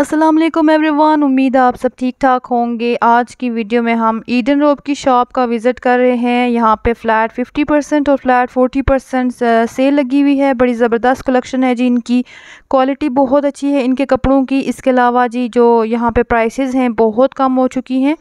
अस्सलाम वालेकुम एवरीवन। उम्मीद है आप सब ठीक ठाक होंगे। आज की वीडियो में हम ईडन रोब की शॉप का विज़िट कर रहे हैं। यहाँ पे फ़्लैट 50 परसेंट और फ्लैट 40 परसेंट सेल लगी हुई है। बड़ी ज़बरदस्त कलेक्शन है जी इनकी। क्वालिटी बहुत अच्छी है इनके कपड़ों की। इसके अलावा जी जो यहाँ पे प्राइसेस हैं, बहुत कम हो चुकी हैं।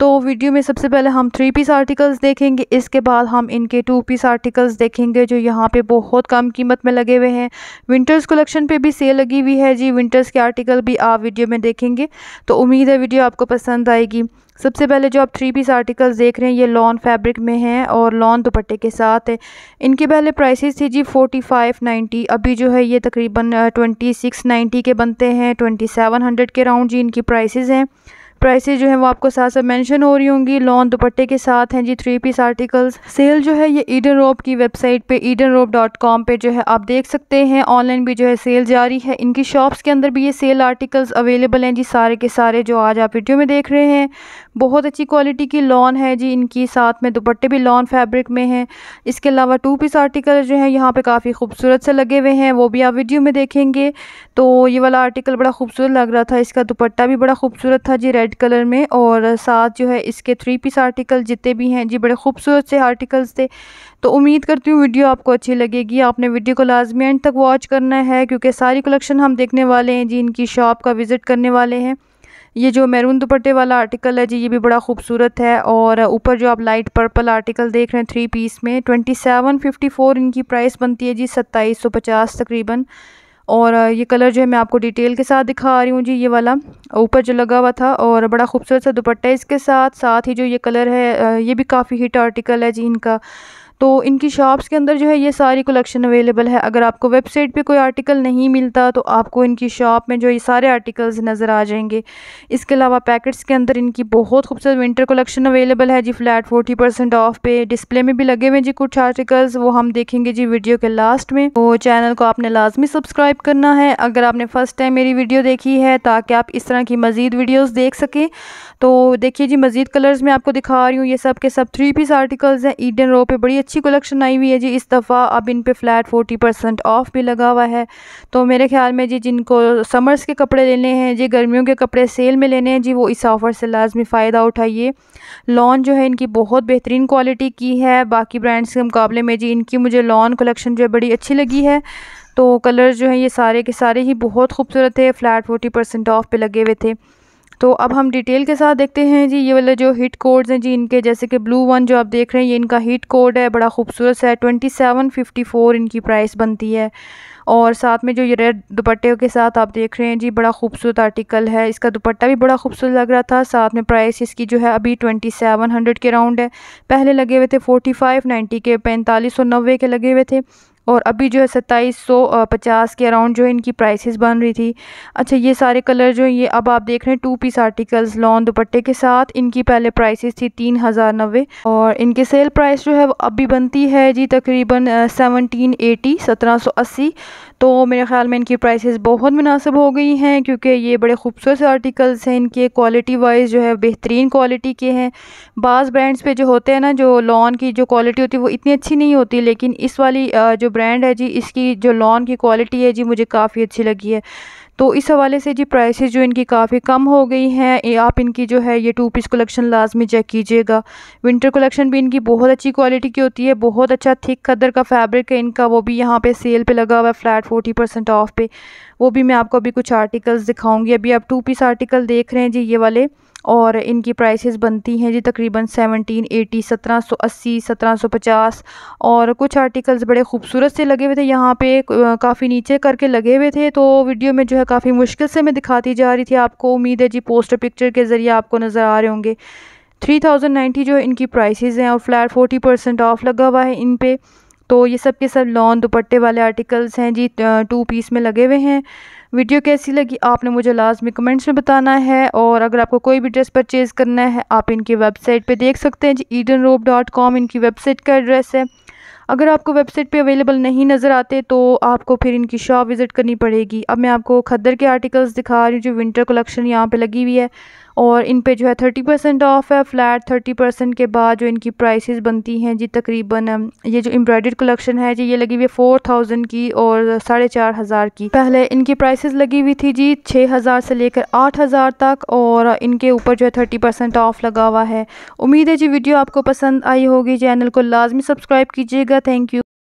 तो वीडियो में सबसे पहले हम थ्री पीस आर्टिकल्स देखेंगे, इसके बाद हम इनके टू पीस आर्टिकल्स देखेंगे जो यहाँ पे बहुत कम कीमत में लगे हुए हैं। विंटर्स कलेक्शन पे भी सेल लगी हुई है जी विंटर्स के आर्टिकल भी आप वीडियो में देखेंगे तो उम्मीद है वीडियो आपको पसंद आएगी। सबसे पहले जो आप थ्री पीस आर्टिकल्स देख रहे हैं, ये लॉन फैब्रिक में हैं और लॉन दुपट्टे के साथ है। इनके पहले प्राइसेस थी जी फोर्टी फाइव नाइन्टी अभी जो है ये तकरीबन ट्वेंटी सिक्स नाइन्टी के बनते हैं ट्वेंटी सेवन हंड्रेड के राउंड जी इनकी प्राइसेस हैं। प्राइसेस जो है वो आपको साथ साथ मेंशन हो रही होंगी। लॉन दुपट्टे के साथ हैं जी थ्री पीस आर्टिकल्स सेल जो है ये ईडन रोप की वेबसाइट पे ईडन रोप डॉट कॉम पर जो है आप देख सकते हैं। ऑनलाइन भी जो है सेल जारी है। इनकी शॉप्स के अंदर भी ये सेल आर्टिकल्स अवेलेबल हैं जी सारे के सारे जो आज आप वीडियो में देख रहे हैं। बहुत अच्छी क्वालिटी की लॉन है जी इनकी। साथ में दुपट्टे भी लॉन फैब्रिक में हैं। इसके अलावा टू पीस आर्टिकल जो है यहाँ पर काफ़ी खूबसूरत से लगे हुए हैं। वो भी आप वीडियो में देखेंगे। तो ये वाला आर्टिकल बड़ा खूबसूरत लग रहा था। इसका दुपट्टा भी बड़ा खूबसूरत था जी। रेड रेड कलर में और साथ जो है इसके थ्री पीस आर्टिकल जितने भी हैं, जी बड़े खूबसूरत से आर्टिकल्स थे। तो उम्मीद करती हूँ वीडियो आपको अच्छी लगेगी। आपने वीडियो को लाजमी एंड तक वॉच करना है, क्योंकि सारी कलेक्शन हम देखने वाले हैं जी, इनकी शॉप का विज़िट करने वाले हैं। ये जो मैरून दुपट्टे वाला आर्टिकल है जी, ये भी बड़ा खूबसूरत है और ऊपर जो आप लाइट पर्पल आर्टिकल देख रहे हैं थ्री पीस में ट्वेंटी सेवन फिफ्टी फोर इनकी प्राइस बनती है जी, सत्ताईस सौ पचास तकरीबन। और ये कलर जो है मैं आपको डिटेल के साथ दिखा रही हूँ जी, ये वाला। ऊपर जो लगा हुआ था और बड़ा खूबसूरत सा दुपट्टा है इसके साथ। साथ ही जो ये कलर है ये भी काफ़ी हिट आर्टिकल है जी इनका। तो इनकी शॉप्स के अंदर जो है ये सारी कलेक्शन अवेलेबल है। अगर आपको वेबसाइट पे कोई आर्टिकल नहीं मिलता तो आपको इनकी शॉप में जो ये सारे आर्टिकल्स नज़र आ जाएँगे। इसके अलावा पैकेट्स के अंदर इनकी बहुत खूबसूरत विंटर कलेक्शन अवेलेबल है जी। फ्लैट फोर्टी परसेंट ऑफ़ पे डिस्प्ले में भी लगे हुए हैं जी कुछ आर्टिकल्स, वो हम देखेंगे जी वीडियो के लास्ट में। तो चैनल को आपने लाजमी सब्सक्राइब करना है। अगर आपने फ़र्स्ट टाइम मेरी वीडियो देखी है, ताकि आप इस तरह की मज़ीद वीडियोज़ देख सकें। तो देखिए जी, मज़ीद कलर्स मैं आपको दिखा रही हूँ। ये सब के सब थ्री पीस आर्टिकल्स हैं। ईडन रो पे बड़ी अच्छी कलेक्शन आई हुई है जी। इस दफ़ा अब इन पे फ्लैट फोर्टी परसेंट ऑफ़ भी लगा हुआ है। तो मेरे ख्याल में जी, जिनको समर्स के कपड़े लेने हैं, जी, गर्मियों के कपड़े सेल में लेने हैं, जी, वो इस ऑफ़र से लाजमी फ़ायदा उठाइए। लॉन जो है इनकी बहुत बेहतरीन क्वालिटी की है। बाकी ब्रांड्स के मुकाबले में जी, इनकी मुझे लॉन कलेक्शन जो है बड़ी अच्छी लगी है। तो कलर जो है ये सारे के सारे ही बहुत खूबसूरत थे। फ्लैट फोर्टी परसेंट ऑफ़ पे लगे हुए थे। तो अब हम डिटेल के साथ देखते हैं जी, ये वाले जो हिट कोड्स हैं जी, इनके जैसे कि ब्लू वन जो आप देख रहे हैं, ये इनका हिट कोड है, बड़ा खूबसूरत है ट्वेंटी सेवन फिफ्टी फोर इनकी प्राइस बनती है। और साथ में जो ये रेड दुपट्टे के साथ आप देख रहे हैं जी, बड़ा खूबसूरत आर्टिकल है, इसका दुपट्टा भी बड़ा खूबसूरत लग रहा था, साथ में प्राइस इसकी जो है अभी ट्वेंटी सेवन हंड्रेड के राउंड है। पहले लगे हुए थे फोर्टी फाइव नाइन्टी के, पैंतालीस सौ नब्बे के लगे हुए थे। और अभी जो है सत्ताईस सौ पचास के अराउंड जो है इनकी प्राइसेस बन रही थी। अच्छा ये सारे कलर जो ये अब आप देख रहे हैं टू पीस आर्टिकल्स लॉन दुपट्टे के साथ इनकी पहले प्राइसेस थी तीन हज़ार नब्बे और इनके सेल प्राइस जो है वो अभी बनती है जी तकरीबन सेवनटीन एटी सत्रह सौ अस्सी। तो मेरे ख्याल में इनकी प्राइसेस बहुत मुनासिब हो गई हैं क्योंकि ये बड़े खूबसूरत आर्टिकल्स हैं, इनके क्वालिटी वाइज जो है बेहतरीन क्वालिटी के हैं। बाज़ ब्रांड्स पे जो होते हैं ना, जो लॉन की जो क्वालिटी होती है, वो इतनी अच्छी नहीं होती, लेकिन इस वाली जो ब्रांड है जी, इसकी जो लॉन की क्वालिटी है जी, मुझे काफ़ी अच्छी लगी है। तो इस हवाले से जी प्राइसेस जो इनकी काफ़ी कम हो गई हैं। आप इनकी जो है, ये टू पीस कलेक्शन लाजमी चेक कीजिएगा। विंटर कलेक्शन भी इनकी बहुत अच्छी क्वालिटी की होती है, बहुत अच्छा थिक कदर का फैब्रिक है इनका, वो भी यहाँ पे सेल पे लगा हुआ है फ्लैट फोर्टी परसेंट ऑफ़ पे। वो भी मैं आपको अभी कुछ आर्टिकल्स दिखाऊँगी। अभी आप टू पीस आर्टिकल देख रहे हैं जी, ये वाले, और इनकी प्राइसेस बनती हैं जी तकरीबन सेवनटीन एटी सत्रह सौ अस्सी, सत्रह सौ पचास, और कुछ आर्टिकल्स बड़े खूबसूरत से लगे हुए थे, यहाँ पे काफ़ी नीचे करके लगे हुए थे तो वीडियो में जो है काफ़ी मुश्किल से मैं दिखाती जा रही थी। आपको उम्मीद है जी पोस्टर पिक्चर के ज़रिए आपको नज़र आ रहे होंगे। थ्री थाउज़ेंड नाइन्टी जो इनकी प्राइसेस हैं और फ्लैट फोर्टी परसेंट ऑफ़ लगा हुआ है इन पर तो ये सब के सब लॉन दुपट्टे वाले आर्टिकल्स हैं जी टू पीस में लगे हुए हैं। वीडियो कैसी लगी, आपने मुझे लाजमी कमेंट्स में बताना है और अगर आपको कोई भी ड्रेस परचेज़ करना है, आप इनकी वेबसाइट पे देख सकते हैं जी ईडन रोब डॉट कॉम इनकी वेबसाइट का एड्रेस है। अगर आपको वेबसाइट पे अवेलेबल नहीं नज़र आते तो आपको फिर इनकी शॉप विज़िट करनी पड़ेगी। अब मैं आपको खद्दर के आर्टिकल्स दिखा रही हूँ जो विंटर कलेक्शन यहाँ पे लगी हुई है। और इन पे जो है थर्टी परसेंट ऑफ़ है फ्लैट थर्टी परसेंट के बाद जो इनकी प्राइसेस बनती हैं जी तकरीबन ये जो एम्ब्रॉयड कलेक्शन है जी, ये लगी हुई है फोर थाउज़ेंड की और साढ़े चार हज़ार की। पहले इनकी प्राइसेस लगी हुई थी जी छः हज़ार से लेकर आठ हज़ार तक और इनके ऊपर जो है थर्टी परसेंट ऑफ़ लगा हुआ है। उम्मीद है जी वीडियो आपको पसंद आई होगी। चैनल को लाजमी सब्सक्राइब कीजिएगा। Thank you